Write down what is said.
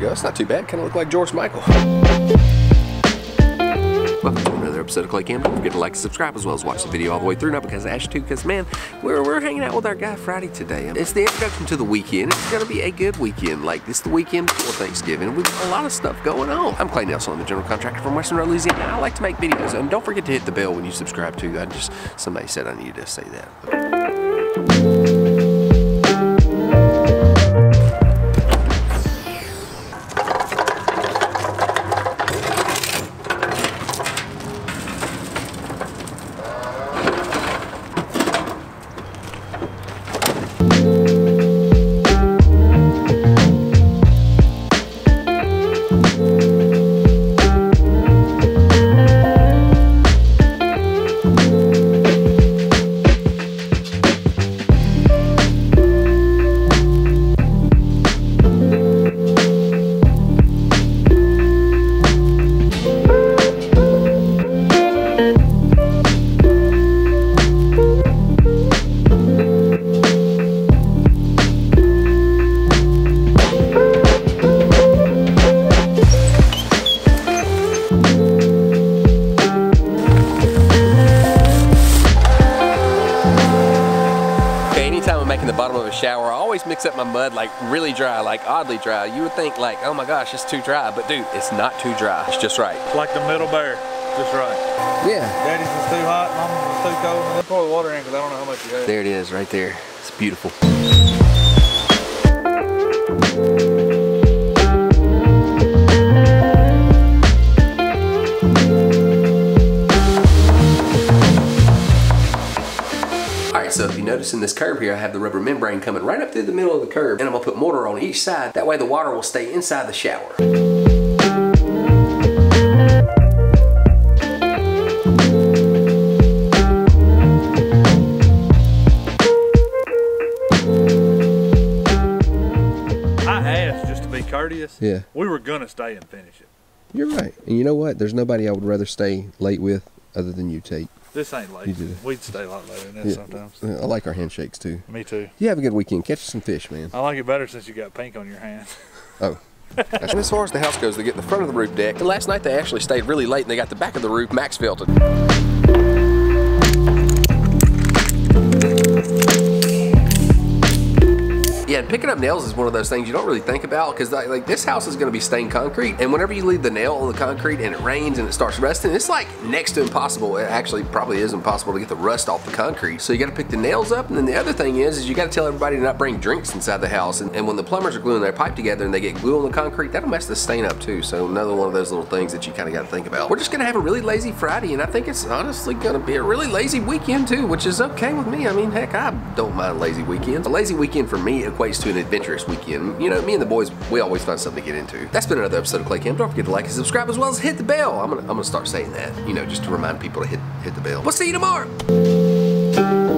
we go. It's not too bad. Kind of look like George Michael. Welcome to another episode of Clay Cam. Don't forget to like and subscribe as well as watch the video all the way through. Not because of Ash too, because man, we're, we're hanging out with our guy Friday today. It's the introduction to the weekend. It's gonna be a good weekend. Like this the weekend before Thanksgiving. We've got a lot of stuff going on. I'm Clay Nelson, I'm the general contractor from West Monroe, Louisiana. I like to make videos. And don't forget to hit the bell when you subscribe too. I just somebody said I needed to say that. Of a shower, I always mix up my mud like really dry, like oddly dry. You would think like, oh my gosh, it's too dry. But dude, it's not too dry. It's just right. Like the middle bear, just right. Yeah. Daddy's was too hot, Mama's was too cold. Pour the water in because I don't know how much you have. There it is, right there. It's beautiful. Alright, so if you notice in this curve here, I have the rubber membrane coming right up through the middle of the curve, and I'm gonna put mortar on each side. That way the water will stay inside the shower. I asked just to be courteous. Yeah. We were gonna stay and finish it. You're right. And you know what? There's nobody I would rather stay late with other than you, Tate. This ain't late. You did. We'd stay a lot later than this Yeah. sometimes. I like our handshakes too. Me too. You have a good weekend. Catch some fish, man. I like it better since you got pink on your hand. Oh. and as far as the house goes, they get the front of the roof deck. And last night they actually stayed really late and they got the back of the roof max felted. Yeah, and picking up nails is one of those things you don't really think about because like, this house is going to be stained concrete, and whenever you leave the nail on the concrete and it rains and it starts rusting, it's like next to impossible. It actually probably is impossible to get the rust off the concrete. So you got to pick the nails up, and then the other thing is, is you got to tell everybody to not bring drinks inside the house. And, and when the plumbers are gluing their pipe together and they get glue on the concrete, that'll mess the stain up too. So another one of those little things that you kind of got to think about. We're just going to have a really lazy Friday, and I think it's honestly going to be a really lazy weekend too, which is okay with me. I mean, heck, I don't mind lazy weekends. A lazy weekend for me equates to an adventurous weekend. You know, me and the boys, we always find something to get into. That's been another episode of Clay Cam. Don't forget to like and subscribe as well as hit the bell. I'm gonna, I'm gonna start saying that, you know, just to remind people to hit, hit the bell. We'll see you tomorrow.